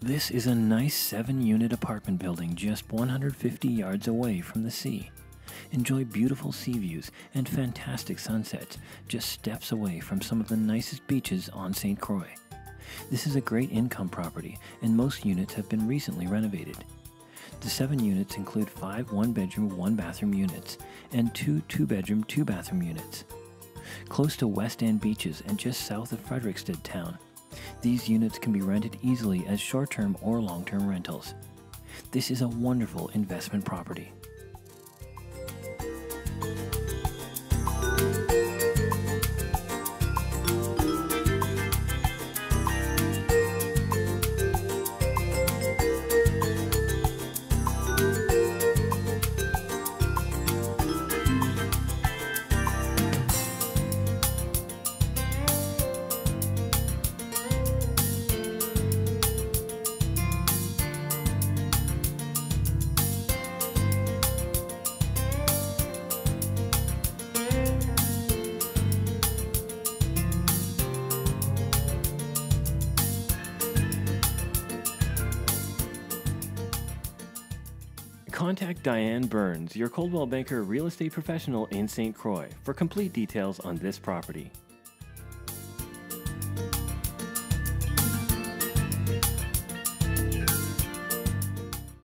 This is a nice 7 unit apartment building just 150 yards away from the sea. Enjoy beautiful sea views and fantastic sunsets just steps away from some of the nicest beaches on St. Croix. This is a great income property, and most units have been recently renovated. The seven units include five one bedroom, one bathroom units and two two bedroom, two bathroom units. Close to West End beaches and just south of Frederiksted town, these units can be rented easily as short term or long term rentals. This is a wonderful investment property. Contact Diane Burns, your Coldwell Banker real estate professional in St. Croix, for complete details on this property.